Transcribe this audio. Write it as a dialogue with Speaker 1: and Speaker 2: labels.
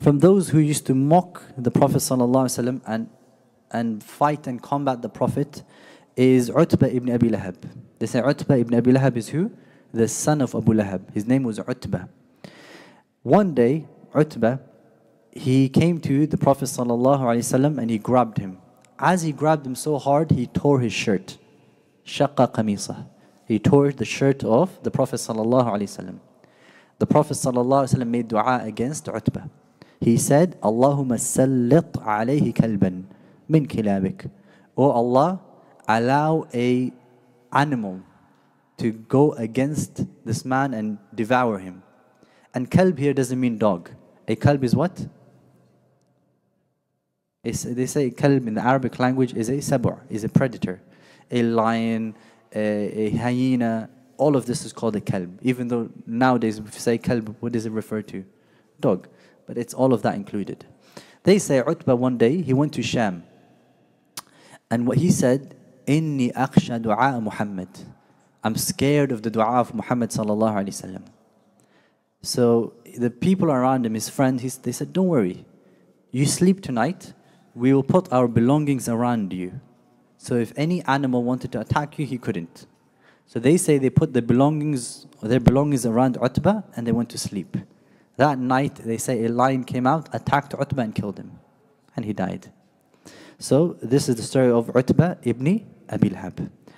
Speaker 1: From those who used to mock the Prophet ﷺ and, and fight and combat the Prophet is Utbah ibn Abi Lahab. They say Utbah ibn Abi Lahab is who? The son of Abu Lahab. His name was Utbah. One day, Utbah, he came to the Prophet ﷺ and he grabbed him. As he grabbed him so hard, he tore his shirt. Shaqqa qamisa. He tore the shirt of the Prophet ﷺ. The Prophet ﷺ made dua against Utbah. He said, Allahumma sallit alayhi kalban min kilabik. Oh Allah, allow a animal to go against this man and devour him. And kalb here doesn't mean dog. A kalb is what? It's, they say kalb in the Arabic language is a sabur, is a predator. A lion, a, a hyena, all of this is called a kalb. Even though nowadays you say kalb, what does it refer to? Dog. But it's all of that included. They say Utbah one day, he went to Sham. And what he said, Inni akhsha du'a Muhammad. I'm scared of the dua of Muhammad sallallahu alaihi wasallam. So the people around him, his friends, they said, don't worry. You sleep tonight, we will put our belongings around you. So if any animal wanted to attack you, he couldn't. So they say they put the belongings, their belongings around Utbah and they went to sleep. That night, they say a lion came out, attacked Utbah and killed him. And he died. So this is the story of Utbah ibn Abi Lahab.